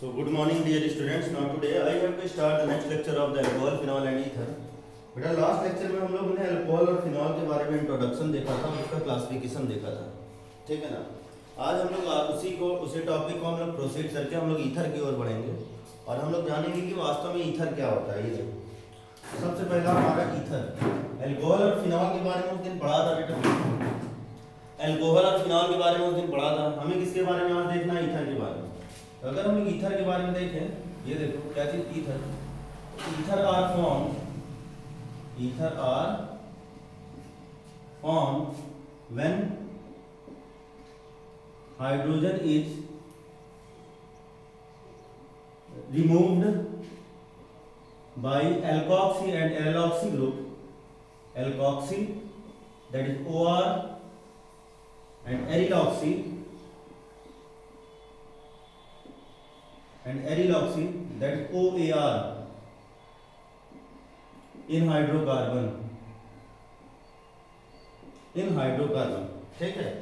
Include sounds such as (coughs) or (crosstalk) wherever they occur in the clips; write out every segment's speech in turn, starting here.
So good morning dear students. Now today I have to start the next lecture of the alcohol, phenol and ether. बेटा last lecture में हम लोगों ने alcohol और phenol के बारे में इंट्रोडक्शन देखा था उसका क्लासिफिकेशन देखा था। ठीक है ना? आज हम लोग उसी को उसी टॉपिक को हम लोग प्रोसीड करके हम लोग ईथर की ओर बढ़ेंगे। और हम लोग जानेंगे कि वास्तव में ईथर क्या होता है ये सबसे पहला हमारा ईथर अल्कोहल और फिनॉल के बारे में उस दिन पढ़ा था बेटा। अल्कोहल और फिनॉल के बारे में उस दिन पढ़ा था। हमें किसके बारे में आज देखना है? ईथर के बारे में। अगर हम ईथर के बारे में देखें, ये देखो, क्या चीज़? ईथर। तो ether are form ether are form when hydrogen is removed by alkoxy and aryloxy group alkoxy that is O R and aryloxy and aryloxy, that is OAR in hydrocarbon in hydrocarbon ठीक है?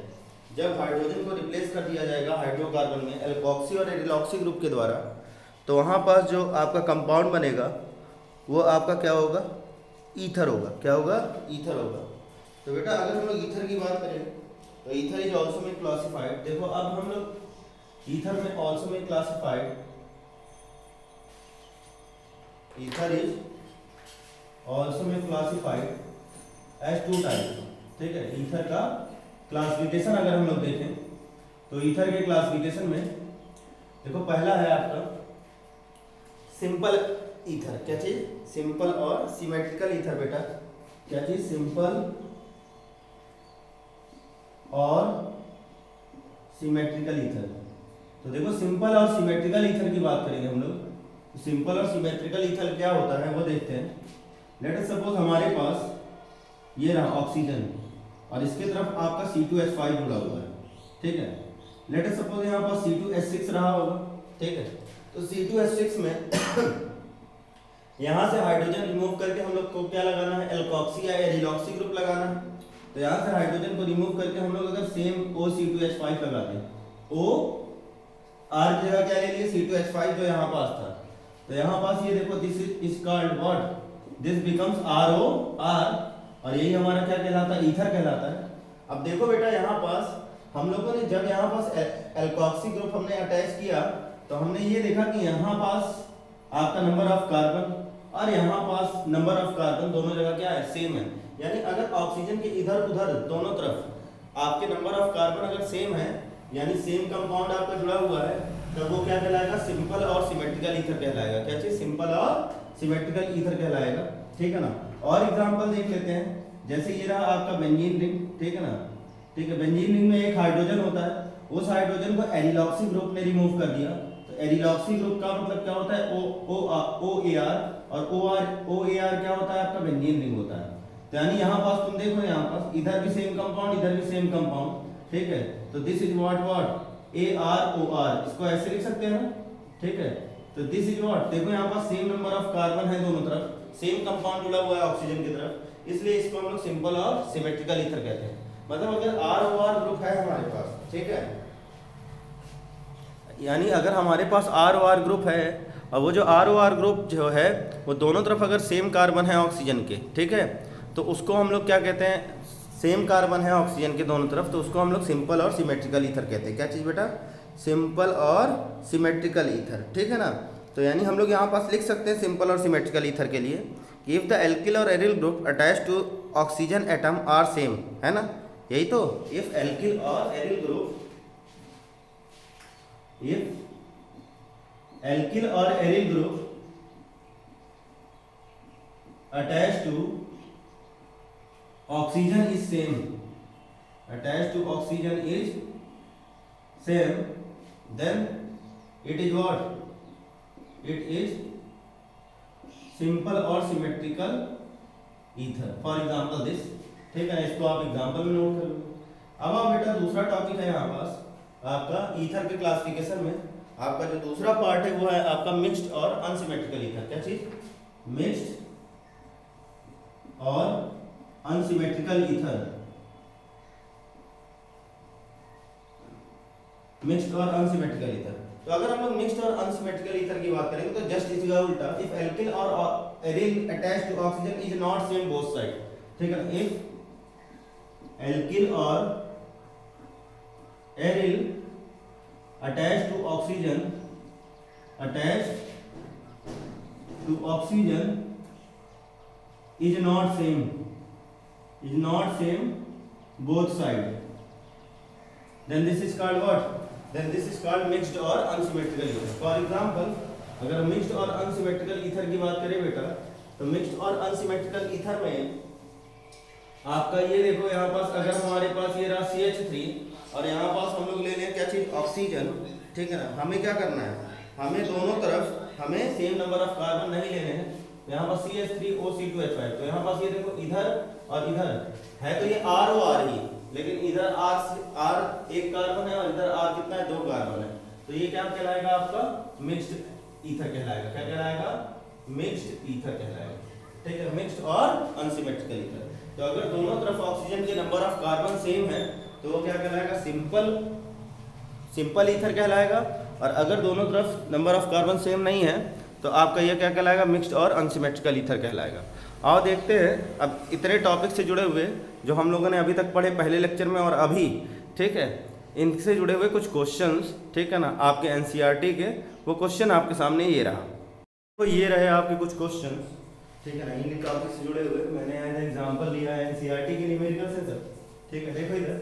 जब hydrogen को replace कर दिया जाएगा hydrocarbon में alkoxy और aryloxy group के द्वारा तो वहाँ पास जो आपका कंपाउंड बनेगा, वो आपका क्या होगा? ईथर होगा। क्या होगा? ईथर होगा। तो बेटा, अगर हम लोग ईथर की बात करें तो ईथर इज़ ऑल्सो में क्लासिफाइड देखो, अब हम लोग ईथर में ऑल्सो में classified ether is also may classified as two types. ठीक है? ईथर का क्लासिफिकेशन अगर हम लोग देखें तो ईथर के क्लासिफिकेशन में देखो पहला है आपका सिंपल ईथर क्या चीज़? सिंपल और सिमेट्रिकल ईथर बेटा। क्या चीज़? सिंपल और सिमेट्रिकल ईथर तो देखो सिंपल और सिमेट्रिकल ईथर की बात करेंगे हम लोग। सिंपल और सिमेट्रिकल ईथर क्या होता है, वो देखते हैं। लेट अस सपोज़ हमारे पास ये रहा ऑक्सीजन और इसके तरफ़ आपका C2H5 जुड़ा हुआ है, ठीक है? लेट अस सपोज़ यहाँ पर C2H6 रहा होगा, ठीक है? तो C2H6 में (coughs) यहाँ से हाइड्रोजन रिमूव करके हम लोग को क्या लगाना है? एल्कोक्सी या एरिलॉक्सी ग्रुप लगाना है। तो यहाँ से हाइड्रोजन को रिमूव करके हम लोग अगर सेम OC2H5 लगा दें R की जगह क्या ले लिए? C2H5 जो यहाँ पास था। तो यहाँ पास ये देखो this is called what this becomes R O R और यही हमारा क्या कहलाता है? ईथर कहलाता है। अब देखो बेटा, यहाँ पास हम लोगों ने जब यहाँ पास एल्कोक्सी ग्रुप हमने अटैच किया तो हमने ये देखा कि यहाँ पास आपका नंबर ऑफ़ कार्बन और यहाँ पास नंबर ऑफ़ कार्बन दोनों जगह क्या है? सेम है। यानी अगर ऑक्सीजन के इधर उधर दोनों तरफ़ आपके नंबर ऑफ़ कार्बन अगर सेम है, यानी सेम कंपाउंड आपका जुड़ा हुआ है तो वो क्या कहलाएगा? सिंपल और सिमेट्रिकल ईथर कहलाएगा। क्या चीज़? सिंपल और सिमेट्रिकल ईथर कहलाएगा। ठीक है ना? और एग्जांपल देख लेते हैं। जैसे ये रहा आपका बेंजीन रिंग ठीक है ना? ठीक है बेंजीन रिंग में एक हाइड्रोजन होता है। उस हाइड्रोजन को एरिलॉक्सी ग्रुप ने रिमूव कर दिया। तो एरिलॉक्सी ग्रुप का मतलब क्या होता है? ओ ओ ओ ए आर और O R O A R क्या होता है? आपका बेंजीन रिंग होता है। तो यानी यहाँ पास तुम देखो, यहाँ पास इधर भी सेम कंपाउंड इधर भी सेम कंपाउंड ठीक है? तो this is what what a R O R इसको ऐसे लिख सकते हैं ठीक है? तो दिस इज़ व्हाट देखो यहाँ पास सेम नंबर ऑफ़ कार्बन है दोनों तरफ़ सेम कंपाउंड जुड़ा हुआ है ऑक्सीजन की तरफ़, इसलिए इसको हम लोग सिंपल और सिमेट्रिकल ईथर कहते हैं। मतलब अगर आर ओ आर ग्रुप है हमारे पास, ठीक है? यानी अगर हमारे पास आर ओ आर ग्रुप है, और वो जो आर ओ आर ग्रुप जो है, वो दोनों तरफ़ अगर सेम कार्बन है ऑक्सीजन के, ठीक है? तो उसको हम लोग क्या कहते हैं? सेम कार्बन है ऑक्सीजन के दोनों तरफ़ तो उसको हम लोग सिंपल और सिमेट्रिकल ईथर कहते हैं। क्या चीज़ बेटा? सिंपल और सिमेट्रिकल ईथर, ठीक है ना? तो यानी हम लोग यहाँ पास लिख सकते हैं सिंपल और सिमेट्रिकल ईथर के लिए। कि इफ़ द एल्किल और aryl group attach to oxygen atom are same है ना? यही तो। इफ़ एल्किल और एरिल ग्रुप इफ़ एल्किल और aryl group attach to oxygen is same attach to oxygen is same then, it is what? It is simple or symmetrical ether. For example, this. ठीक है, इसको आप example में note कर लो। अब आप बेटा दूसरा टॉपिक है यहाँ पास, आपका ईथर के क्लासिफिकेशन में। आपका जो दूसरा पार्ट है, वो है आपका मिक्स्ड और अनसिमेट्रिकल ईथर क्या चीज़? मिक्स्ड और अनसिमेट्रिकल ईथर मिक्स्ड और अनसिमेट्रिकल ईथर तो अगर हम लोग मिक्स्ड और अनसिमेट्रिकल ईथर की बात करेंगे तो जस्ट इसका उल्टा इफ़ एल्किल और aryl attached to oxygen is not same both side ठीक है इफ़ एल्किल और aryl attached to oxygen, attached to oxygen is not same. Is not same both side. Then this is called what? Then this is called mixed or unsymmetrical ether for example, अगर mixed और unsymmetrical ether की बात करें बेटा तो mixed और unsymmetrical ether में आपका ये देखो, यहाँ पास अगर हमारे पास ये रहा सी एच थ्री और यहाँ पास हम लोग ले लें क्या चीज़? ऑक्सीजन। ठीक है ना? हमें क्या करना है? हमें दोनों तरफ़, हमें सेम नंबर ऑफ़ कार्बन नहीं लेने हैं। यहाँ पर C H three O C two H five तो यहाँ पास ये देखो इधर और इधर है तो ये आर ओ आर ही लेकिन इधर आर आर एक कार्बन है और इधर आर कितना है? दो कार्बन है। तो ये क्या कहलाएगा आपका? मिक्स्ड ईथर कहलाएगा। क्या कहलाएगा? मिक्स्ड ईथर कहलाएगा। ठीक है मिक्स्ड और अनसिमेट्रिकल ईथर तो अगर दोनों तरफ़ ऑक्सीजन के नंबर ऑफ़ कार्बन सेम है तो वो क्या कहलाएगा? सिंपल सिंपल ईथर कहलाएगा। और अगर दोनों तरफ़ नंबर ऑफ़ कार्बन सेम नहीं है तो आपका ये क्या कहलाएगा? मिक्स्ड और अनसिमेट्रिकल ईथर कहलाएगा। और देखते हैं। अब इतने टॉपिक से जुड़े हुए, जो हम लोगों ने अभी तक पढ़े पहले लेक्चर में और अभी, ठीक है? इनसे जुड़े हुए कुछ क्वेश्चंस ठीक है ना? आपके एन के, वो क्वेश्चन आपके सामने ये रहा। तो ये रहे आपके कुछ क्वेश्चन ठीक है ना? इन टॉपिक से जुड़े हुए। मैंने एज एग्ज़ाम्पल लिया है एनसीईआरटी के न्यूमेरिकल से ठीक है? देखो इधर।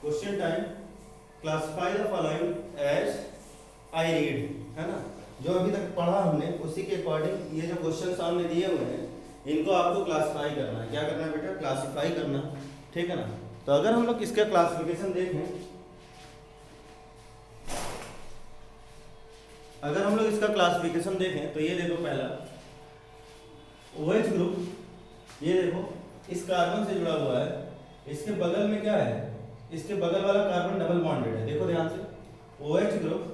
Question time classify the as I read है ना? जो अभी तक पढ़ा हमने, उसी के अकॉर्डिंग ये जो क्वेश्चन सामने दिए हुए हैं, इनको आपको क्लासिफाई करना है। क्या करना है बेटा? क्लासिफाई करना। ठीक है ना? तो अगर हम लोग इसका क्लासिफिकेशन देखें, अगर हम लोग इसका क्लासिफिकेशन देखें तो ये देखो पहला। OH ग्रुप ये देखो, इस कार्बन से जुड़ा हुआ है। इसके बगल में क्या है? इसके बगल वाला कार्बन डबल बॉन्डेड है। देखो ध्यान से। OH ग्रुप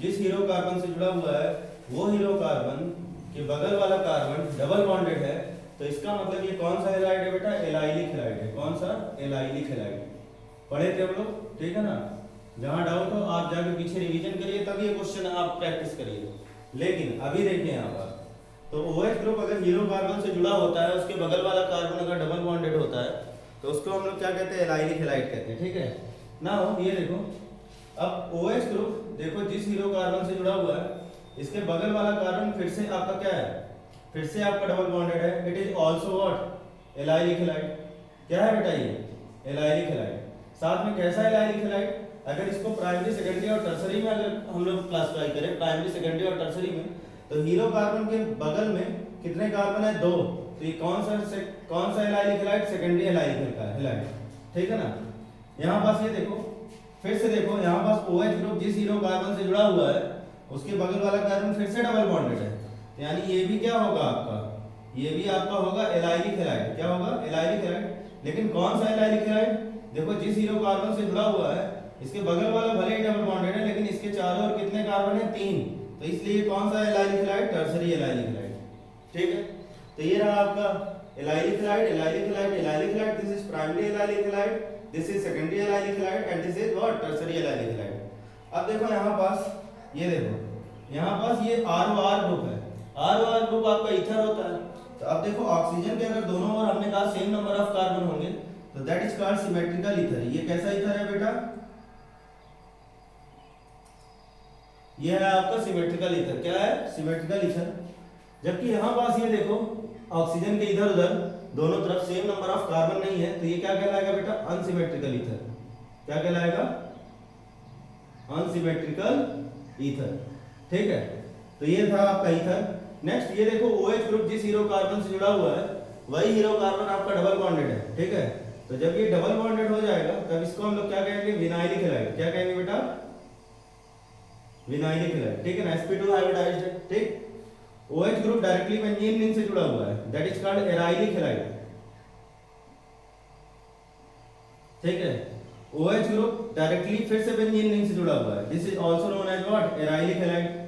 जिस हीरो कार्बन से जुड़ा हुआ है, वो हीरो कार्बन के बगल वाला कार्बन डबल बॉन्डेड है। तो इसका मतलब ये कौन सा हेलाइड है बेटा? एलाइलिक हेलाइड है। कौन सा? एलाइलिक हेलाइड पढ़े थे हम लोग? ठीक है ना? जहाँ डाउट हो, आप जाके पीछे रिवीजन करिए तब ये क्वेश्चन आप प्रैक्टिस करिए। लेकिन अभी देखिए यहाँ पर। तो OH ग्रुप अगर हीरो कार्बन से जुड़ा होता है, उसके बगल वाला कार्बन अगर डबल बॉन्डेड होता है तो उसको हम लोग क्या कहते हैं? एलाइलिक हेलाइड कहते हैं। ठीक है? ना हो ये देखो, अब OH ग्रुप देखो जिस हीरो कार्बन से जुड़ा हुआ है इसके बगल वाला कार्बन फिर से आपका क्या है? फिर से आपका डबल बॉन्डेड है। It is also what allylic halide क्या है बेटा ये? एलाइलिक हेलाइड साथ में कैसा एलाइलिक हेलाइड अगर इसको प्राइमरी सेकेंडरी और टर्सरी में अगर हम लोग क्लासिफाई करें प्राइमरी सेकेंडरी और टर्सरी में तो हीरो कार्बन के बगल में कितने कार्बन है? दो। तो ये कौन सा से, कौन सा allylic halide secondary allylic halide ठीक है ना? यहाँ पास ये देखो फिर से देखो, यहाँ पास OH ग्रुप जिस हीरो कार्बन से जुड़ा हुआ है, उसके बगल वाला कार्बन फिर से डबल बॉन्डेड है। यानी ये भी क्या होगा आपका? ये भी आपका होगा एलाइलिक हेलाइड क्या होगा? एलाइलिक हेलाइड लेकिन कौन सा एलाइलिक हेलाइड देखो, जिस हीरो कार्बन से जुड़ा हुआ है, इसके बगल वाला भले ही डबल बॉन्डेड है, लेकिन इसके चारों ओर कितने कार्बन है? तीन। तो इसलिए कौन सा allylic halide tertiary allylic halide ठीक है? तो ये रहा आपका allylic halide allylic halide allylic halide this is primary allylic halide this is secondary allylic halide and this is what tertiary allylic halide अब देखो यहाँ पास, ये देखो। यहाँ पास ये आर ओ आर ग्रुप है। आर ओ आर ग्रुप आपका ईथर होता है। तो अब देखो ऑक्सीजन के अगर दोनों ओर हमने कहा सेम नंबर ऑफ़ कार्बन होंगे तो that is called symmetrical ether ये कैसा ईथर है बेटा? ये है आपका सिमेट्रिकल ईथर क्या है? सिमेट्रिकल ईथर जबकि यहाँ पास ये देखो ऑक्सीजन के इधर उधर दोनों तरफ़ सेम नंबर ऑफ़ कार्बन नहीं है तो ये क्या कहलाएगा बेटा? अनसिमेट्रिकल ईथर क्या कहलाएगा? अनसिमेट्रिकल ईथर ठीक है? तो ये था आपका ईथर नेक्स्ट ये देखो OH ग्रुप जिस हीरो कार्बन से जुड़ा हुआ है। वही हीरो कार्बन आपका डबल बॉन्डेड है। ठीक है? तो जब ये डबल बॉन्डेड हो जाएगा, तब इसको हम लोग क्या कहेंगे? विनाइलिक हैलाइड क्या कहेंगे बेटा? विनाइलिक हैलाइड ठीक है ना? Sp2 हाइब्रिडाइज्ड है। ठीक? OH group directly benzene ring से जुड़ा हुआ है। That is called arylic halide ठीक है? OH ग्रुप डायरेक्टली फिर से बेंजीन रिंग से जुड़ा हुआ है। This is also known as what arylic halide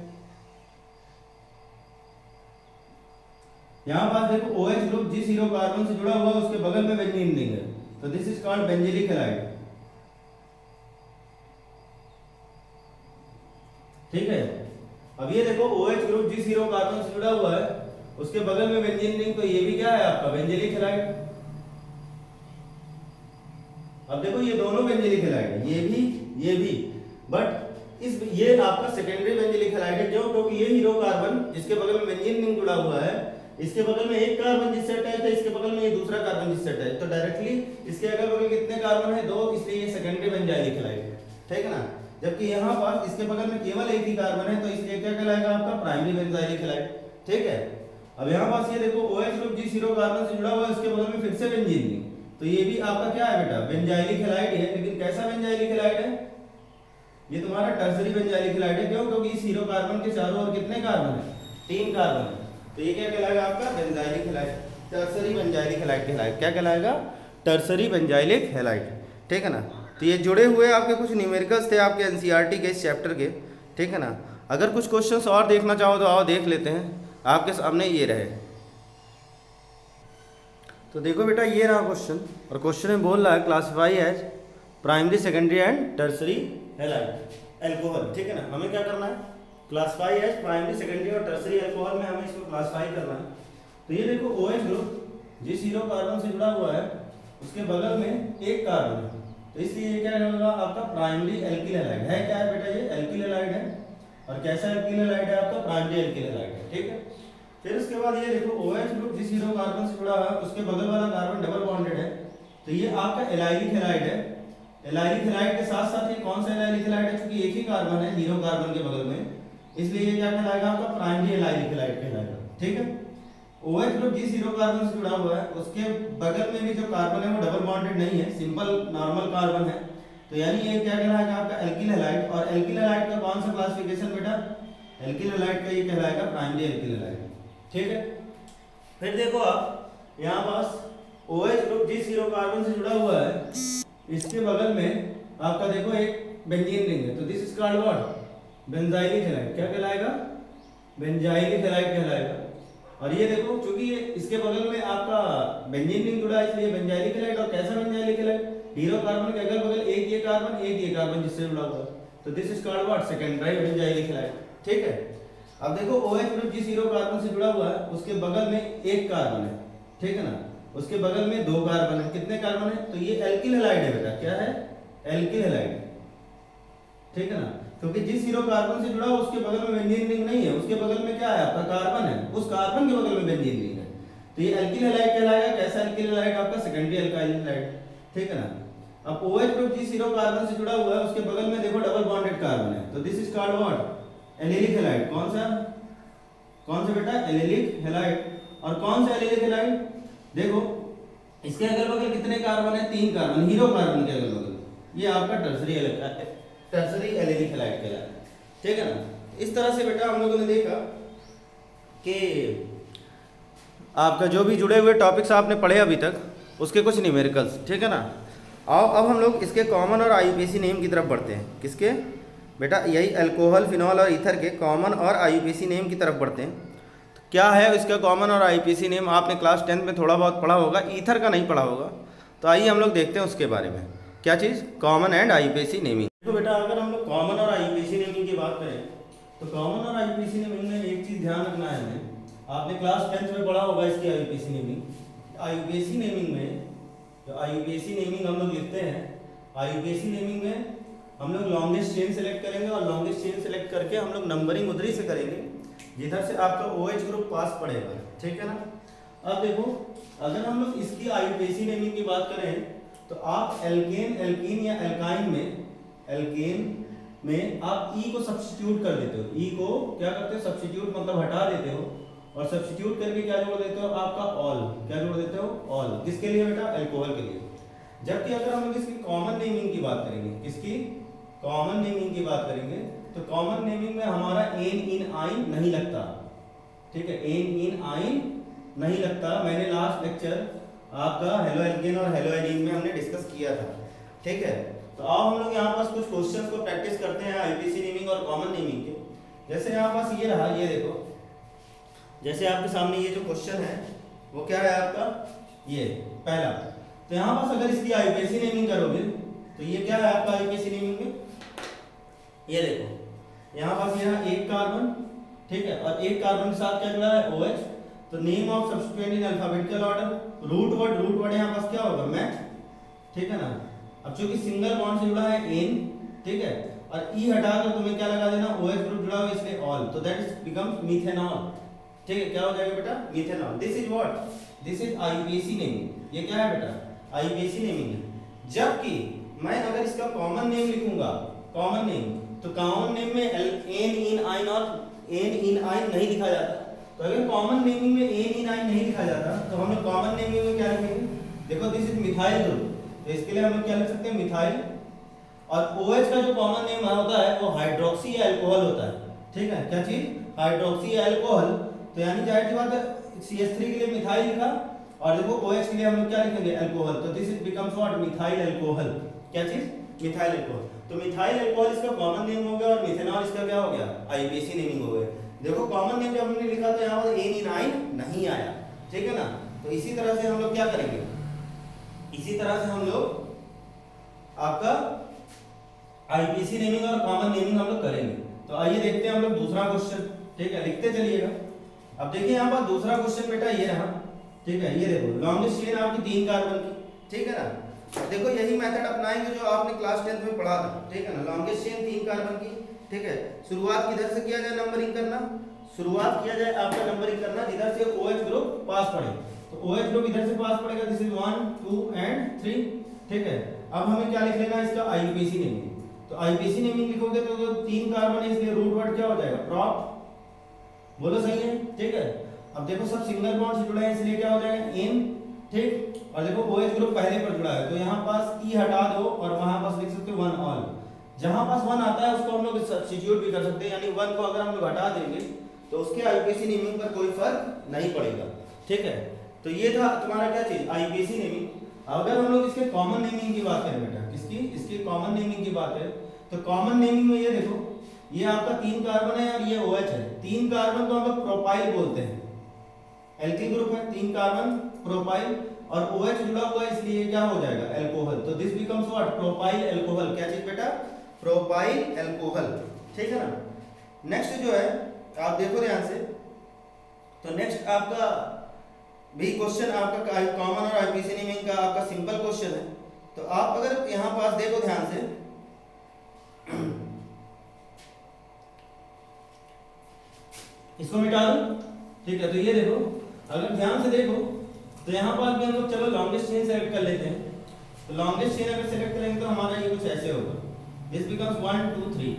यहाँ पास देखो OH ग्रुप जिस हीरो कार्बन से जुड़ा हुआ है, उसके बगल में बेंजीन रिंग है। तो this is called benzylic halide ठीक अब ये देखो ओ OH ग्रुप जी ज़ीरो कार्बन से जुड़ा हुआ है। उसके बगल में बेंजीन रिंग तो ये भी क्या है आपका? बेंजीलिक हैलाइड अब देखो, ये दोनों हैलाइड है। ये भी ये भी। बट इस, ये आपका सेकेंडरी हैलाइड है क्यों क्योंकि ये हीरो कार्बन जिसके बगल में बेंजीन रिंग जुड़ा हुआ है, इसके बगल में एक कार्बन जिससे अटैच है इसके बगल में ये दूसरा कार्बन जिससे अटैच तो डायरेक्टली इसके अगल बगल कितने कार्बन है? दो, इसलिए ये सेकेंडरी बेंजाइलिक हैलाइड है। ठीक है ना? जबकि यहाँ पर इसके बगल में केवल एक ही कार्बन है तो इसलिए क्या कहलाएगा आपका? प्राइमरी बेंजाइलिक हैलाइड ठीक है? अब यहाँ पास ये देखो OH ग्रुप जी ज़ीरो कार्बन से जुड़ा हुआ है उसके बगल में फिर से बेंजीन तो ये भी आपका क्या है बेटा? बेंजाइलिक हैलाइड है, लेकिन कैसा बेंजाइलिक हैलाइड है? ये तुम्हारा टर्सरी बेंजाइलिक हैलाइड है। क्यों? क्योंकि इस हीरो कार्बन के चारों ओर कितने कार्बन है? तीन कार्बन है। तो ये क्या कहलाएगा आपका? Benzylic halide tertiary benzylic halide कहलाएगा। क्या कहलाएगा? टर्सरी बेंजाइलिक हैलाइड ठीक है ना? तो ये जुड़े हुए आपके कुछ न्यूमेरिकल्स थे आपके एनसीईआरटी के इस चैप्टर के, ठीक है ना? अगर कुछ क्वेश्चंस और देखना चाहो तो आओ देख लेते हैं। आपके सामने ये रहे। तो देखो बेटा, ये रहा क्वेश्चन और क्वेश्चन में बोल रहा है classify as primary secondary and tertiary alcohol ठीक है ना? हमें क्या करना है? क्लासीफाई एज प्राइमरी सेकेंडरी और टर्सरी एल्कोहल में हमें इसको क्लासीफाई करना है। तो ये देखो OH ग्रुप जिस हीरो कार्बन से जुड़ा हुआ है, उसके बगल में एक कार्बन है। तो इसलिए ये क्या होगा आपका प्राइमरी एल्किल हैलाइड है। क्या है बेटा ये? एल्किल हैलाइड है। और कैसा एल्किल हैलाइड है आपका? प्राइमरी एल्किल हैलाइड है। ठीक है? फिर उसके बाद ये देखो OH ग्रुप जिस हीरो कार्बन से जुड़ा है, उसके बगल वाला कार्बन डबल बॉन्डेड है। तो ये आपका एलाइलिक हैलाइड है। एलाइलिक हैलाइड के साथ साथ ये कौन सा एलाइलिक हैलाइड है? क्योंकि एक ही कार्बन है हीरो कार्बन के बगल में। इसलिए ये क्या कहलाएगा? आपका प्राइमरी एलाइलिक हैलाइड कहलाएगा। ठीक है? OH ग्रुप जिस हीरो कार्बन से जुड़ा हुआ है, उसके बगल में भी जो कार्बन है, वो डबल बॉन्डेड नहीं है सिंपल नॉर्मल कार्बन है। तो यानी ये क्या कहलाएगा आपका? एल्किल हैलाइड और एल्किल हैलाइड का कौन सा क्लासिफिकेशन बेटा? एल्किल हैलाइड का ये कहलाएगा प्राइमरी एल्किल हैलाइड ठीक है? फिर देखो आप, यहाँ पास OH ग्रुप जिस हीरो कार्बन से जुड़ा हुआ है, इसके बगल में आपका देखो एक बेंजीन रिंग है। तो this is called what benzylic halide क्या कहलाएगा? बेंजाइलिक हैलाइड कहलाएगा। और ये देखो ये इसके बगल में आपका बेंजीन रिंग जुड़ा है, इसलिए बेंजाइलिक हैलाइड और कैसा बेंजाइलिक हैलाइड हीरो कार्बन के अगल बगल एक ये कार्बन एक ये कार्बन जिससे जुड़ा हुआ तो this is called what secondary benzylic halide ठीक है? अब देखो OH ग्रुप जिस हीरो कार्बन से जुड़ा हुआ है, उसके बगल में एक कार्बन है। ठीक है ना? उसके बगल में दो कार्बन है। कितने कार्बन है? तो ये एल्किल हैलाइड है बेटा। क्या है? एल्किल हैलाइड ठीक है ना? क्योंकि जिस हीरो कार्बन से जुड़ा हुआ, उसके बगल में बेंजीन रिंग नहीं है। उसके बगल में क्या है? आपका कार्बन है। उस कार्बन के बगल में बेंजीन रिंग है। तो ये एल्किल हैलाइड कहलाएगा। कैसा एल्किल हैलाइड आपका सेकेंडरी एल्काइल हैलाइड ठीक है ना? अब OH ग्रुप जिस हीरो कार्बन से जुड़ा हुआ है, उसके बगल में देखो डबल बॉन्डेड कार्बन है। तो this is called what allylic halide कौन सा? कौन सा बेटा? एलिलिक हैलाइड और कौन सा एलिलिक हैलाइड देखो, इसके अगल बगल कितने कार्बन है? तीन कार्बन हीरो कार्बन के अगल बगल ये आपका टर्सरी टर्सरी एलिलिक हैलाइड कहलाता ठीक है ना? इस तरह से बेटा हम लोगों ने देखा कि आपका जो भी जुड़े हुए टॉपिक्स आपने पढ़े अभी तक, उसके कुछ न्यूमेरिकल्स ठीक है ना? आओ, अब हम लोग इसके कॉमन और आईयूपीसी नेम की तरफ़ बढ़ते हैं। किसके? बेटा, यही अल्कोहल फिनॉल और ईथर के कॉमन और आईयूपीसी नेम की तरफ़ बढ़ते हैं। तो क्या है इसका कॉमन और आईयूपीसी नेम आपने क्लास टेंथ में थोड़ा बहुत पढ़ा होगा ईथर का नहीं पढ़ा होगा। तो आइए हम लोग देखते हैं उसके बारे में। क्या चीज़? कॉमन एंड आईयूपीसी नेमिंग तो बेटा, अगर हम लोग कॉमन और आईयूपीसी नेमिंग की बात करें तो कॉमन और आईयूपीसी नेमिंग में एक चीज़ ध्यान रखना है हमें। आपने क्लास टेंथ में पढ़ा होगा इसकी आईयूपीसी नेमिंग आईयूपीसी नेमिंग में, जो आईयूपीसी नेमिंग हम लोग लिखते हैं आईयूपीसी नेमिंग में हम लोग लॉन्गेस्ट चेन सेलेक्ट करेंगे और लॉन्गेस्ट चेन सेलेक्ट करके हम लोग नंबरिंग उधरी से करेंगे, जिधर से आपका OH ग्रुप पास पड़ेगा। ठीक है ना? अब देखो, अगर हम लोग इसकी आईयूपीसी नेमिंग की बात करें तो आप एल्केन एल्कीन या एल्काइन में एल्केन में आप ई को सब्स्टिट्यूट कर देते हो। ई को क्या करते हो? सब्स्टिट्यूट मतलब हटा देते हो। और सब्स्टिट्यूट करके क्या जोड़ देते हो? आपका ऑल क्या जोड़ देते हो? ऑल किसके लिए बेटा? एल्कोहल के लिए। जबकि अगर हम इसकी कॉमन नेमिंग की बात करेंगे किसकी कॉमन नेमिंग की बात करेंगे तो कॉमन नेमिंग में हमारा एन इन आइन नहीं लगता। ठीक है? एन इन आइन नहीं लगता। मैंने लास्ट लेक्चर आपका हेलो एल्केन और हेलो एलिन में हमने डिस्कस किया था। ठीक है? तो आओ हम लोग यहाँ पास कुछ क्वेश्चंस को प्रैक्टिस करते हैं आईपीसी नेमिंग और कॉमन नेमिंग के। जैसे यहाँ पास ये रहा, ये देखो। जैसे आपके सामने ये जो क्वेश्चन है, वो क्या है आपका? ये, पहला। तो यहाँ पास अगर इसकी आईपीसी नेमिंग करोगे तो ये क्या है आपका आईपीसी नेमिंग में? ये देखो। यहाँ पास यहाँ एक कार्बन ठीक है? और एक कार्बन के साथ क्या जुड़ा है? ओ OH तो name of substituent in alphabetical order root word root word यहाँ पास क्या होगा? मैथ ठीक है ना? अब चूँकि सिंगल बॉन्ड से जुड़ा है एन ठीक है? और ई हटा कर तुम्हें क्या लगा देना? OH ग्रुप जुड़ा हुआ इसलिए ऑल तो दैट इज़ बिकम्स मीथेनॉल ठीक है? क्या हो जाएगा बेटा? Methanol this is what this is IUPAC naming ये क्या है बेटा? आईपीसी नेमिंग है. जबकि मैं अगर इसका कॉमन नेम लिखूँगा कॉमन नेम तो कॉमन नेम में एन इन आइन और एन इन आइन नहीं लिखा जाता। तो अगर कॉमन नेमिंग में एन इन आइन नहीं लिखा जाता तो हम लोग कॉमन नेमिंग में क्या लिखेंगे? देखो दिस इज़ मिथाइल ग्रुप तो इसके लिए हम लोग क्या लिख सकते हैं? मिथाइल और OH का जो कॉमन नेम होता है, वो हाइड्रोक्सी अल्कोहल होता है। ठीक है? क्या चीज़? हाइड्रोक्सी अल्कोहल तो यानी ज़ाहिर सी बात है CH3 के लिए मिथाइल लिखा, और देखो OH के लिए हम लोग क्या लिखेंगे? अल्कोहल तो this is becomes what methyl alcohol क्या चीज़? मिथाइल अल्कोहल तो मिथाइल अल्कोहल इसका कॉमन नेम हो गया, और मिथेनॉल इसका क्या हो गया? आईपीसी नेमिंग हो गया। देखो कॉमन नेम जब हमने लिखा तो यहाँ पर एन इन आइन नहीं आया। ठीक है ना? तो इसी तरह से हम लोग क्या करेंगे? इसी तरह से हम लोग आपका आईपीसी नेमिंग और कॉमन नेमिंग हम लोग करेंगे। तो आइए देखते हैं हम लोग दूसरा क्वेश्चन ठीक है? लिखते चलिएगा। अब देखिए यहाँ पर दूसरा क्वेश्चन बेटा ये रहा। ठीक है? ये देखो लॉन्गेस्ट चेन आपकी तीन कार्बन की। ठीक है ना? देखो, यही मेथड अपनाएँगे जो आपने क्लास टेंथ में पढ़ा था। ठीक है ना? लॉन्गेस्ट चेन तीन कार्बन की। ठीक है? शुरुआत किधर से किया जाए नंबरिंग करना? शुरुआत किया जाए आपका नंबरिंग करना, जिधर से OH ग्रुप पास पड़े। तो OH ग्रुप इधर से पास पड़ेगा दिस इज़ 1 2 एंड 3 ठीक है? अब हमें क्या लिख लेना है इसका? आईपीसी नेमिंग तो आईपीसी नेमिंग लिखोगे तो जो तीन कार्बन है इसलिए रूट वर्ड क्या हो जाएगा? प्रॉप बोलो सही है? ठीक है? अब देखो, सब सिंगल बॉन्ड से जुड़े हैं, इसलिए क्या हो जाएगा? इन ठीक? और देखो OH ग्रुप पहले पर जुड़ा है तो यहाँ पास ई हटा दो और वहाँ पास लिख सकते हो वन ऑल जहाँ पास वन आता है, उसको हम लोग सब्स्टिट्यूट भी कर सकते हैं, यानी वन को अगर हम लोग हटा देंगे तो उसके आईपीसी नेमिंग पर कोई फ़र्क नहीं पड़ेगा। ठीक है? तो ये था तुम्हारा क्या चीज़? आईपीसी नेमिंग अगर हम लोग इसके कॉमन नेमिंग की बात करें बेटा, किसकी? इसकी कॉमन नेमिंग की बात है। तो कॉमन नेमिंग में ये देखो, ये आपका तीन कार्बन है और ये OH है। तीन कार्बन को हम लोग प्रोपाइल बोलते हैं। एल्किल ग्रुप है, तीन कार्बन प्रोपाइल और OH जुड़ा हुआ है, इसलिए क्या हो जाएगा? एल्कोहल तो this becomes what propyl alcohol क्या चीज़ बेटा? प्रोपाइल अल्कोहल ठीक है ना? नेक्स्ट जो है, आप देखो ध्यान से। तो नेक्स्ट आपका भी क्वेश्चन आपका कॉमन और आईपीसी नेमिंग का आपका सिंपल क्वेश्चन है। तो आप अगर यहाँ पास देखो ध्यान से। इसको मिटा दो? ठीक है तो ये देखो। अगर ध्यान से देखो तो यहाँ पास भी हम लोग चलो लॉन्गेस्ट चेन सेलेक्ट कर लेते हैं। तो लॉन्गेस्ट चेन अगर सेलेक्ट करेंगे तो हमारा ये कुछ ऐसे होगा। This becomes one two three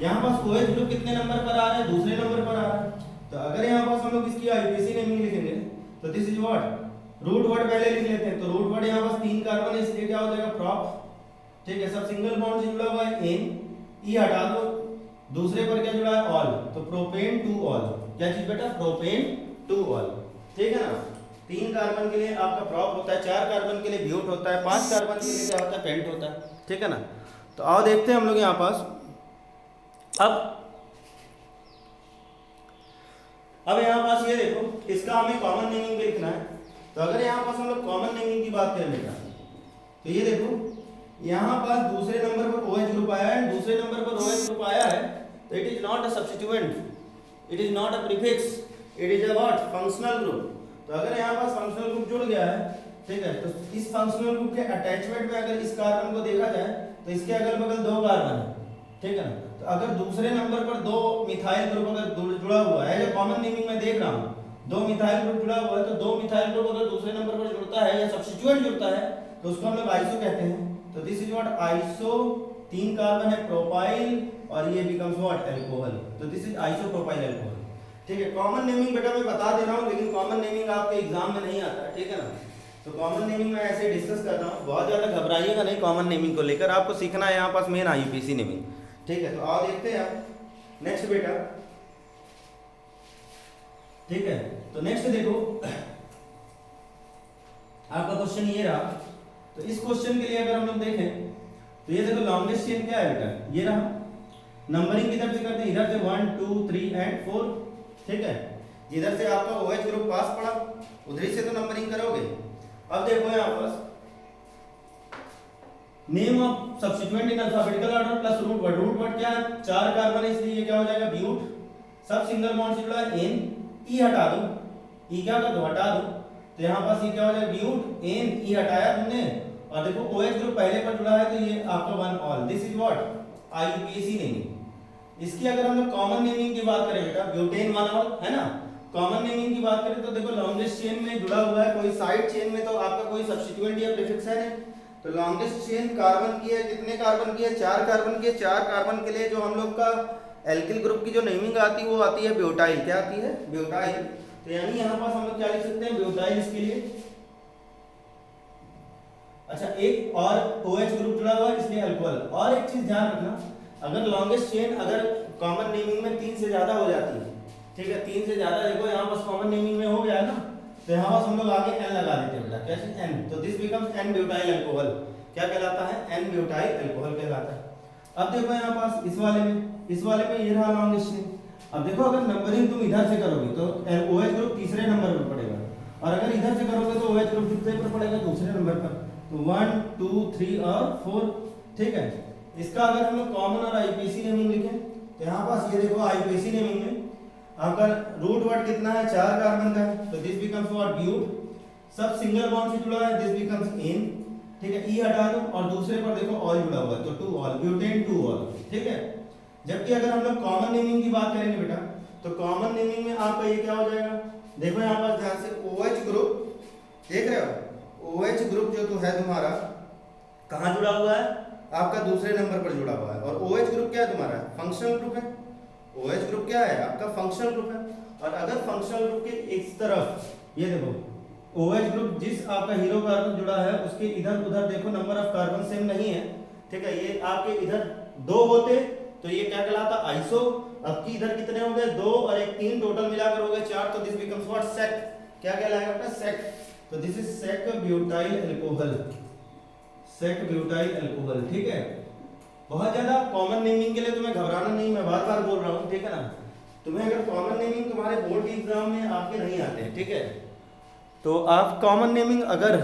यहाँ पास OH ग्रुप कितने नंबर पर आ रहा है? दूसरे नंबर पर आ रहा है। तो अगर यहाँ पास हम लोग इसकी आईपीसी नेमिंग लिखेंगे तो this is what root word पहले लिख लेते हैं। तो रूट वर्ड यहाँ पास तीन कार्बन है, इसलिए क्या हो जाएगा? प्रॉप ठीक है, सब सिंगल बॉन्ड से जुड़ा हुआ है एन ई हटा दो। दूसरे पर क्या जुड़ा है? ऑल तो प्रोपेन टू ऑल क्या चीज़ बेटा? प्रोपेन टू ऑल ठीक है ना? तीन कार्बन के लिए आपका प्रॉप होता है, चार कार्बन के लिए ब्यूट होता है, पाँच कार्बन के लिए क्या होता है? पेंट होता है। ठीक है ना? तो आओ देखते हैं हम लोग यहाँ पास। अब अब यहाँ पास ये देखो, इसका हमें कॉमन नेमिंग भी लिखना है। तो अगर यहाँ पास हम लोग कॉमन नेमिंग की बात करें बेटा तो ये देखो, यहाँ पास दूसरे नंबर पर OH ग्रुप आया है, दूसरे नंबर पर OH ग्रुप आया है तो it is not a substituent it is not a prefix it is a what functional group तो अगर यहाँ पास फंक्शनल ग्रुप जुड़ गया है, ठीक है तो इस फंक्शनल ग्रुप के अटैचमेंट में अगर इस कार्बन को देखा जाए तो इसके अगल बगल दो कार्बन है, ठीक है ना? तो अगर दूसरे नंबर पर दो मिथाइल ग्रुप अगर जुड़ा हुआ है जो कॉमन नेमिंग में देख रहा हूँ, दो मिथाइल ग्रुप जुड़ा हुआ है तो दो मिथाइल ग्रुप अगर दूसरे नंबर पर जुड़ता है या सब्स्टिट्यूएंट जुड़ता है तो उसको हम लोग आइसो कहते हैं। तो दिस इज़ व्हाट आइसो तीन कार्बन है प्रोपाइल और ये बिकम्स व्हाट अल्कोहल तो this is iso propyl alcohol ठीक है कॉमन नेमिंग बेटा मैं बता दे रहा हूँ, लेकिन कॉमन नेमिंग आपके एग्ज़ाम में नहीं आता, ठीक है ना? तो कॉमन नेमिंग में ऐसे डिस्कस कर रहा हूँ। बहुत ज़्यादा घबराइएगा नहीं कॉमन नेमिंग को लेकर। आपको सीखना है यहाँ पास मेन आईपीसी नेमिंग ठीक है तो आओ देखते हैं आप। नेक्स्ट बेटा। ठीक है तो नेक्स्ट देखो। आपका क्वेश्चन ये रहा। तो इस क्वेश्चन के लिए अगर हम लोग देखें तो ये देखो लॉन्गेस्ट चेन क्या है बेटा? ये रहा। नंबरिंग किधर से करते हैं? इधर से one two three and four ठीक है जिधर से आपका OH ग्रुप पास पड़ा। उधर से तो नंबरिंग करोगे। अब देखो यहाँ पास name of substituent in alphabetical order plus root word root word क्या है? चार कार्बन है इसलिए ये क्या हो जाएगा? ब्यूट सब सिंगल बॉन्ड से जुड़ा एन ई हटा दो। ई क्या कर दो? हटा दो। तो यहाँ पास ये क्या हो जाएगा? ब्यूट एन ई हटाया तुमने। और देखो OH ग्रुप पहले पर जुड़ा है तो ये आपका one ol this is what IUPAC naming इसकी अगर हम लोग कॉमन नेमिंग की बात करें बेटा ब्यूटेन वन ऑल है ना? कॉमन नेमिंग की बात करें तो देखो लॉन्गेस्ट चेन में जुड़ा हुआ है, कोई साइड चेन में तो आपका कोई सब्स्टिट्यूएंट या प्रीफिक्स है नहीं। तो लॉन्गेस्ट चेन कार्बन की है, कितने कार्बन की है? चार कार्बन की है। चार कार्बन के लिए जो हम लोग का एल्किल ग्रुप की जो नेमिंग आती है, वो आती है ब्यूटाइल क्या आती है? ब्यूटाइल तो यानी यहाँ पास हम लोग क्या लिख सकते हैं? ब्यूटाइल इसके लिए। अच्छा एक और OH ग्रुप जुड़ा हुआ है, इसलिए अल्कोहल और एक चीज़ ध्यान रखना, अगर लॉन्गेस्ट चेन अगर कॉमन नेमिंग में तीन से ज़्यादा हो जाती है ठीक है, तीन से ज़्यादा देखो, यहाँ पास कॉमन नेमिंग में हो गया ना तो यहाँ पास हम लोग आगे एन लगा देते हैं कैसे एन तो this becomes n butyl alcohol क्या कहलाता है? एन ब्यूटाइल अल्कोहल कहलाता है। अब देखो यहाँ पास इस वाले में, इस वाले में ये रहा लॉन्गेस्ट चेन अब देखो, अगर नंबरिंग तुम इधर से करोगे तो OH ग्रुप तीसरे नंबर पर पड़ेगा। और अगर इधर से करोगे तो OH ग्रुप कितने पर पड़ेगा? दूसरे नंबर पर। तो वन टू थ्री और फोर ठीक है? इसका अगर हम लोग कॉमन और आईपीसी नेमिंग लिखें तो यहाँ पास ये देखो आईपीसी नेमिंग में आपका रूट वर्ड कितना है? चार कार्बन का तो दिस बिकम्स व्हाट ब्यूट सब सिंगल बॉन्ड से जुड़ा है दिस बिकम्स एन ठीक है? ई हटा दो और दूसरे पर देखो ऑल जुड़ा हुआ है तो two ol butane two ol ठीक है? जबकि अगर हम लोग कॉमन नेमिंग की बात करेंगे बेटा तो कॉमन नेमिंग में आपका ये क्या हो जाएगा? देखो यहाँ पर ध्यान से OH ग्रुप देख रहे हो? OH ग्रुप जो तो है तुम्हारा, कहाँ जुड़ा हुआ है? आपका दूसरे नंबर पर जुड़ा हुआ है। और OH ग्रुप क्या है तुम्हारा? फंक्शनल ग्रुप है। OH ग्रुप क्या है? आपका फंक्शनल ग्रुप है। और अगर फंक्शनल ग्रुप के इस तरफ़, ये देखो OH ग्रुप जिस आपका हीरो कार्बन जुड़ा है, उसके इधर उधर देखो नंबर ऑफ़ कार्बन सेम नहीं है। ठीक है? ये आपके इधर दो होते तो ये क्या कहलाता? आइसो अब की इधर कितने हो गए दो और एक तीन टोटल मिलाकर हो गए चार तो दिस बिकम्स व्हाट सेक क्या कहलाएगा अपना? सेक तो this is sec butyl alcohol sec butyl alcohol ठीक है? बहुत ज़्यादा कॉमन नेमिंग के लिए तुम्हें घबराना नहीं, मैं बार बार बोल रहा हूँ, ठीक है ना? तुम्हें अगर कॉमन नेमिंग तुम्हारे बोर्ड के एग्ज़ाम में आपके नहीं आते हैं, ठीक है? तो आप कॉमन नेमिंग अगर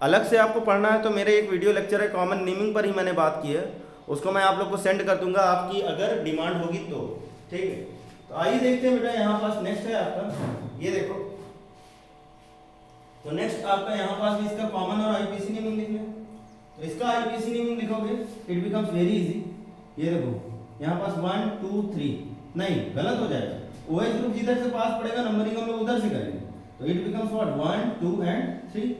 अलग से आपको पढ़ना है तो मेरे एक वीडियो लेक्चर है कॉमन नेमिंग पर ही मैंने बात की है। उसको मैं आप लोग को सेंड कर दूँगा, आपकी अगर डिमांड होगी तो ठीक है? तो आइए देखते हैं बेटा, यहाँ पास नेक्स्ट है आपका। ये देखो। तो नेक्स्ट आपका यहाँ पास इसका कॉमन और आईपीसी नेमिंग लिख लें। तो इसका आईपीसी नेमिंग लिखोगे? इट बिकम्स वेरी इजी ये देखो, यहाँ पास वन टू थ्री नहीं, गलत हो जाएगा। OH ग्रुप जिधर से पास पड़ेगा नंबरिंग हम लोग उधर से करेंगे। तो it becomes what one two and three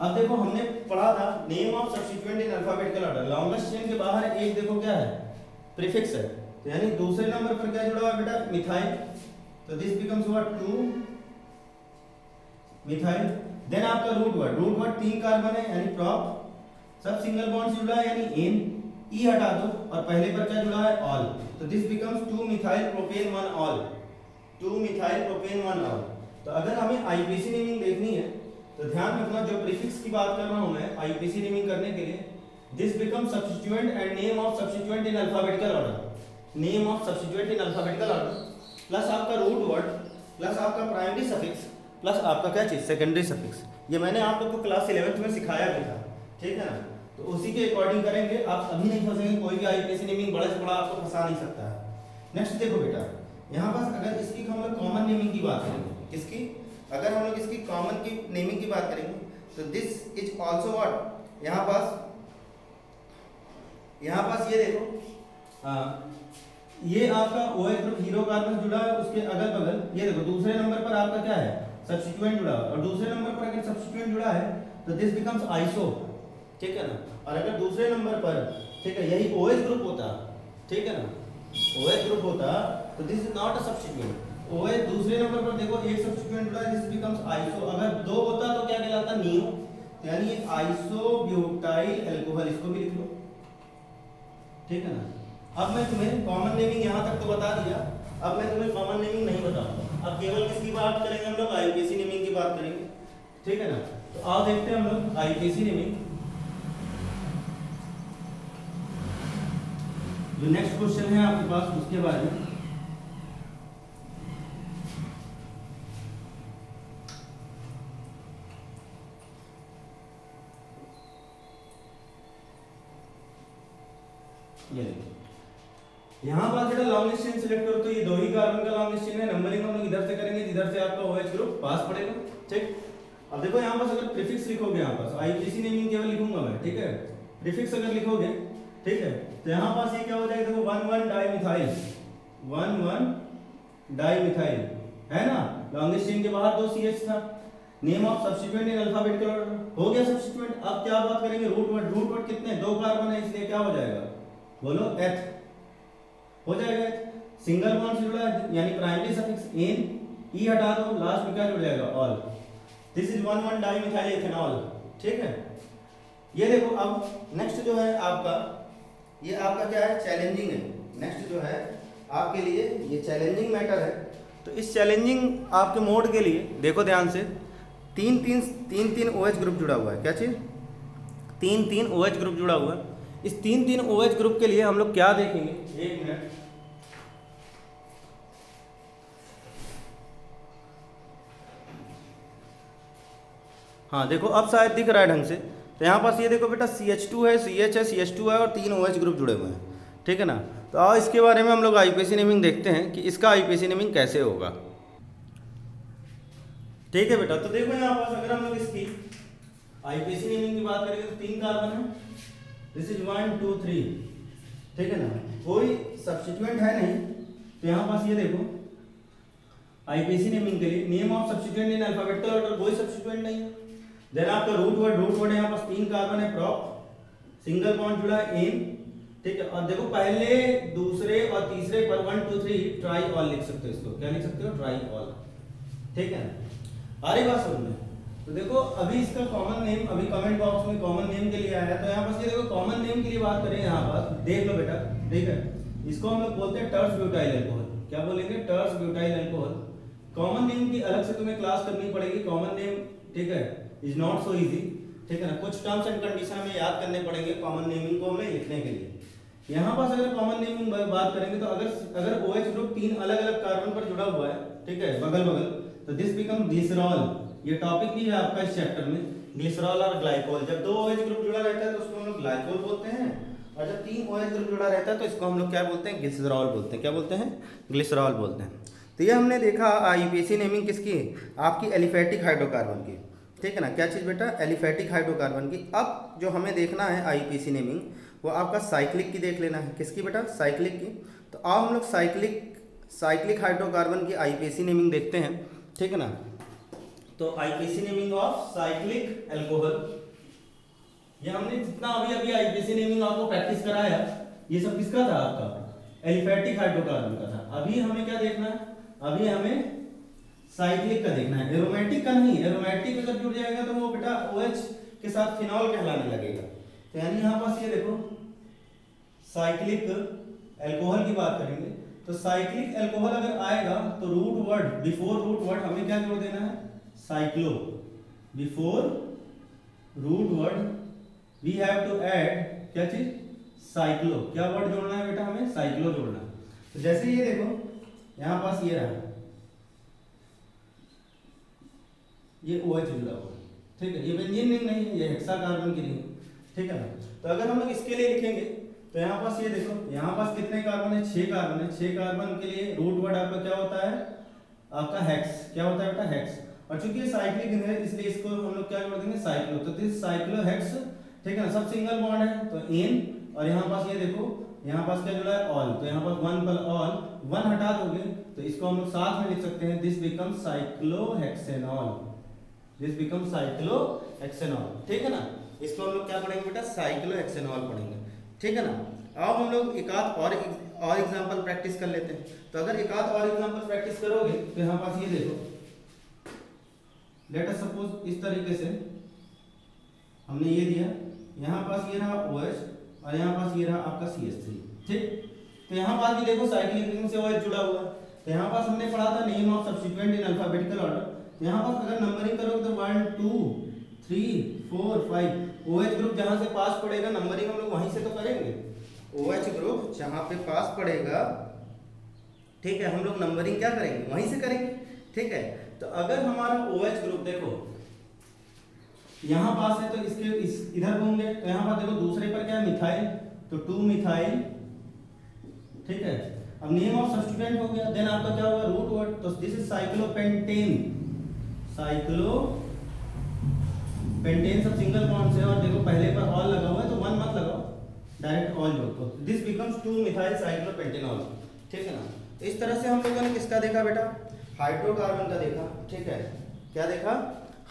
अब देखो, हमने पढ़ा था name of substituent in alphabetical order longest chain के बाहर एक देखो क्या है? प्रीफिक्स है। तो यानी दूसरे नंबर पर क्या जुड़ा हुआ बेटा? मिथाइल। तो this becomes what two methyl. Then आपका रूट वर्ड रूट वर्ड तीन कार्बन है, यानी प्रॉप सब सिंगल बॉन्ड जुड़ा है, यानी एन ई हटा दो, और पहले पर क्या जुड़ा है ऑल तो this becomes two methyl propane one ol two methyl propane one ol तो अगर हमें आईपीसी नेमिंग देखनी है तो ध्यान रखना जो प्रीफिक्स की बात कर रहा हूँ मैं आईपीसी नेमिंग करने के लिए this become substituent and name of substituent in alphabetical order name of substituent in alphabetical order plus आपका रूट वर्ड प्लस आपका प्राइमरी सफिक्स प्लस आपका क्या चीज़? सेकेंडरी सफिक्स ये मैंने आप लोग को क्लास 11th में सिखाया भी था. ठीक है ना? तो उसी के अकॉर्डिंग करेंगे। आप अभी नहीं फंसेंगे, कोई भी आईपीसी नेमिंग बड़े से बड़ा आपको फंसा नहीं सकता। है नेक्स्ट देखो बेटा, यहाँ पास अगर इसकी हम लोग कॉमन नेमिंग की बात करेंगे, किसकी? अगर हम लोग इसकी कॉमन की नेमिंग की बात करेंगे तो दिस इज़ ऑल्सो व्हाट यहाँ पास यहाँ पास ये देखो। हाँ ये आपका ओ OH ग्रुप हीरो कार्बन जुड़ा है, उसके अगल बगल ये देखो, दूसरे नंबर पर आपका क्या है? सब्स्टिट्यूएंट जुड़ा है। और दूसरे नंबर पर अगर सब्स्टिट्यूएंट जुड़ा है तो दिस बिकम्स आइसो ठीक है ना? और अगर दूसरे नंबर पर, ठीक है, यही OH ग्रुप होता, ठीक है ना? OH ग्रुप होता तो this is not a substituent OH दूसरे नंबर पर देखो, एक सब्स्टिट्यूएंट जुड़ा है दिस बिकम्स आइसो अगर दो होता तो क्या कहलाता? नियो तो यानी ये आइसो ब्यूटाइल अल्कोहल इसको भी लिख लो। ठीक है ना? अब मैं तुम्हें कॉमन नेमिंग यहाँ तक तो बता दिया। अब मैं तुम्हें कॉमन नेमिंग नहीं बताऊँगा अब केवल किसकी बात करेंगे हम लोग? आईपीसी नेमिंग की बात करेंगे। ठीक है ना? तो आओ देखते हैं हम लोग आईपीसी नेमिंग जो नेक्स्ट क्वेश्चन है आपके पास, उसके बारे में। यहाँ पास बेटा लॉन्ग चेन सिलेक्ट करो तो ये दो ही कार्बन का लॉन्ग चेन है। नंबरिंग हम लोग इधर से करेंगे, जिधर से आपका OH ग्रुप पास पड़ेगा। ठीक? अब देखो यहाँ पास अगर प्रीफिक्स लिखोगे, यहाँ पास आईपीसी नेमिंग केवल लिखूँगा मैं, ठीक है? प्रीफिक्स अगर लिखोगे, ठीक है? तो यहाँ पास ये क्या हो जाएगा? देखो one one di methyl one one di methyl है ना? लॉन्गेस्ट चेन के बाहर दो सी एच था। Name of substituent in alphabetical order हो गया सब्स्टिट्यूएंट अब क्या बात करेंगे? रूट वर्ड रूट वर्ड कितने? दो कार्बन है, इसलिए क्या हो जाएगा? बोलो एथ हो जाएगा एथ सिंगल बॉन्ड से जुड़ा यानी प्राइमरी सफिक्स एन ई हटा दो लास्ट में क्या जुड़ जाएगा? Ol this is one one dimethyl ethanol ठीक है? ये देखो, अब नेक्स्ट जो है आपका ये आपका क्या है? चैलेंजिंग है। नेक्स्ट जो है, आपके लिए ये चैलेंजिंग मैटर है। तो इस चैलेंजिंग आपके मोड के लिए, देखो ध्यान से, तीन तीन तीन तीन ओ OH ग्रुप जुड़ा हुआ है। क्या चीज़? तीन तीन ओ OH ग्रुप जुड़ा हुआ है। इस तीन तीन ओ OH ग्रुप के लिए हम लोग क्या देखेंगे? एक मिनट हाँ देखो, अब शायद दिख रहा है ढंग से। तो यहाँ पास ये देखो बेटा सी एच टू है सी एच है सी एच टू है और तीन ओ OH ग्रुप जुड़े हुए हैं। ठीक है ना? तो आओ इसके बारे में हम लोग आईपीसी नेमिंग देखते हैं कि इसका आईपीसी नेमिंग कैसे होगा। ठीक है बेटा? तो देखो यहाँ पास अगर हम लोग इसकी आईपीसी नेमिंग की बात करेंगे तो तीन कार्बन है। This is one two three ठीक है ना? कोई सब्सटीट्यूएंट है नहीं तो यहाँ पास ये देखो। आईपीसी नेमिंग के लिए name of substituent in alphabetical order कोई सब्सटीट्यूएंट नहीं। है देन आपका रूट वर्ड रूट वर्ड यहाँ पास तीन कार्बन है प्रॉप सिंगल बॉन्ड जुड़ा एन ठीक है? और देखो, पहले, दूसरे और तीसरे पर one two three tri ol लिख सकते हो इसको। क्या लिख सकते हो? ट्राई ऑल ठीक है? रही बात समझ में तो देखो, अभी इसका कॉमन नेम अभी कमेंट बॉक्स में कॉमन नेम के लिए आया तो यहाँ पास ये देखो कॉमन नेम के लिए बात करें यहाँ पास। देख लो बेटा, ठीक है? इसको हम लोग बोलते हैं टर्स ब्यूटाइल अल्कोहल क्या बोलेंगे? Tert butyl alcohol common name की अलग से तुम्हें क्लास करनी पड़ेगी कॉमन नेम ठीक है? इज़ नॉट सो इजी ठीक है ना? कुछ टर्म्स एंड कंडीशन हमें याद करने पड़ेंगे कॉमन नेमिंग को हमें लिखने के लिए। यहाँ पास अगर कॉमन नेमिंग बात करेंगे तो अगर अगर ओ OH ग्रुप तीन अलग अलग कार्बन पर जुड़ा हुआ है, ठीक है? बगल बगल तो दिस बिकम ग्लिसरॉल ये टॉपिक भी है आपका इस चैप्टर में। ग्लिसरॉल और ग्लाइकोल जब दो OH ग्रुप जुड़ा रहता है तो उसको हम लोग ग्लाइकोल बोलते हैं। और जब तीन OH ग्रुप जुड़ा रहता है तो इसको हम लोग क्या बोलते हैं? ग्लिसरॉल बोलते हैं। क्या बोलते हैं? ग्लिसरॉल बोलते हैं। तो ये हमने देखा आईपीसी नेमिंग किसकी? आपकी एलिफेटिक हाइड्रोकार्बन की। ठीक है ना? क्या चीज़ बेटा? एलिफेटिक हाइड्रोकार्बन की। अब जो हमें देखना है आईपीसी नेमिंग वो आपका साइक्लिक की देख लेना है। किसकी बेटा? साइक्लिक की। तो आओ हम लोग साइक्लिक साइक्लिक हाइड्रोकार्बन की आईपीसी नेमिंग देखते हैं। ठीक है ना? तो IUPAC naming of cyclic alcohol ये हमने जितना अभी अभी आईपीसी नेमिंग आपको प्रैक्टिस कराया ये सब किसका था आपका? एलिफेटिक हाइड्रोकार्बन का था। अभी हमें क्या देखना है? अभी हमें साइक्लिक का देखना है। एरोमेटिक का नहीं एरोमेटिक अगर जुड़ जाएगा तो वो बेटा OH के साथ फिनॉल कहलाने लगेगा। तो यानी यहाँ पास ये देखो साइक्लिक एल्कोहल की बात करेंगे। तो साइक्लिक एल्कोहल अगर आएगा तो root word before root word हमें क्या जोड़ देना है? Cyclo before root word we have to add क्या चीज़? साइक्लो क्या वर्ड जोड़ना है बेटा हमें? साइक्लो जोड़ना है। तो जैसे ये देखो, यहाँ पास ये रहा। ये ओ OH जुड़ा हुआ ठीक है? ये बेंजीन रिंग नहीं है, ये हेक्सा कार्बन की रिंग ठीक है ना? तो अगर हम लोग इसके लिए लिखेंगे तो यहाँ पास ये देखो, यहाँ पास कितने कार्बन है? छह कार्बन है। छह कार्बन के लिए रूट वर्ड आपका क्या होता है? आपका हेक्स क्या होता है बेटा? हेक्स और चूँकि ये साइक्लिक है, इसलिए इसको हम लोग क्या कर देंगे? साइक्लो तो दिस साइक्लो हेक्स ठीक है ना? सब सिंगल बॉन्ड है तो एन और यहाँ पास ये देखो, यहाँ पास क्या जुड़ा है? ऑल तो यहाँ पास वन पर ऑल वन हटा दोगे तो इसको हम लोग साथ में लिख सकते हैं। This become cyclohexanol this become cyclohexanol ठीक है ना? इसको हम लोग क्या पढ़ेंगे बेटा? साइक्लो एक्सेनॉल पढ़ेंगे। ठीक है ना? अब हम लोग एक आध और और एग्जांपल प्रैक्टिस कर लेते हैं। तो अगर एक आध और एग्जांपल प्रैक्टिस करोगे तो यहाँ पास ये देखो। लेट अस सपोज़ इस तरीके से हमने ये दिया। यहाँ पास ये रहा OH और यहाँ पास ये रहा आपका CH3 ठीक? तो यहाँ पास भी देखो साइक्लिक रिंग से OH जुड़ा हुआ है। तो यहाँ पास हमने पढ़ा था name of substituent in alphabetical order यहाँ पास अगर नंबरिंग करोगे तो one two three four five O H group जहाँ से पास पड़ेगा नंबरिंग हम लोग वहीं से तो करेंगे। ओ एच ग्रुप जहाँ पे पास पड़ेगा, ठीक है, हम लोग नंबरिंग क्या करेंगे? वहीं से करेंगे, ठीक है? तो अगर हमारा ओ एच ग्रुप देखो, यहाँ पास है तो इसके, इस, इधर घूमगे तो यहाँ पर देखो दूसरे पर क्या है? मिथाइल तो टू मिथाइल, ठीक है? अब नेम ऑफ़ सब्स्टिट्यूएंट हो गया देन आपका क्या होगा? रूट वर्ड तो this is cyclopentane cyclo pentane सब सिंगल बॉन्ड है और देखो पहले पर ऑल लगा हुआ है तो वन मत लगाओ। डायरेक्ट ऑल जो तो this becomes two methyl cyclo pentanol ठीक है ना? इस तरह से हम लोगों ने किसका देखा बेटा? हाइड्रोकार्बन का देखा। ठीक है? क्या देखा?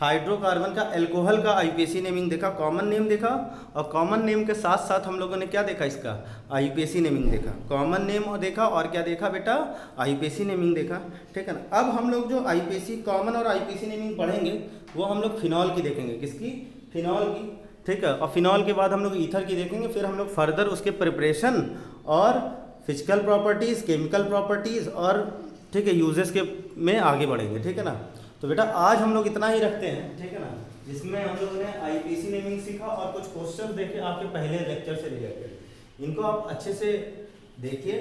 हाइड्रोकार्बन का एल्कोहल का आईपीसी नेमिंग देखा कॉमन नेम देखा और कॉमन नेम के साथ साथ हम लोगों ने क्या देखा इसका? आईपीसी नेमिंग देखा। कॉमन नेम और देखा और क्या देखा बेटा? आईपीसी नेमिंग देखा। ठीक है ना? अब हम लोग जो आईपीसी कॉमन और आईपीसी नेमिंग पढ़ेंगे, वो हम लोग फिनॉल की देखेंगे। किसकी? फिनॉल की। ठीक है? और फिनॉल के बाद हम लोग ईथर की देखेंगे, फिर हम लोग फर्दर उसके प्रिपरेशन और फ़िज़िकल प्रॉपर्टीज़ केमिकल प्रॉपर्टीज़ और, ठीक है यूजेस के में आगे बढ़ेंगे। ठीक है ना? तो बेटा, आज हम लोग इतना ही रखते हैं, ठीक है ना? जिसमें हम लोगों ने आईपीसी नेमिंग सीखा और कुछ क्वेश्चन देखे आपके पहले लेक्चर से रिलेटेड इनको आप अच्छे से देखिए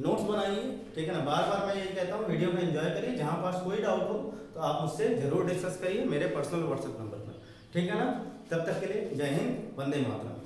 नोट्स बनाइए, ठीक है ना? बार बार मैं यही कहता हूँ वीडियो को एंजॉय करिए। जहाँ पास कोई डाउट हो तो आप मुझसे ज़रूर डिस्कस करिए मेरे पर्सनल व्हाट्सएप नंबर पर, ठीक है ना? तब तक के लिए जय हिंद, वंदे मातरम।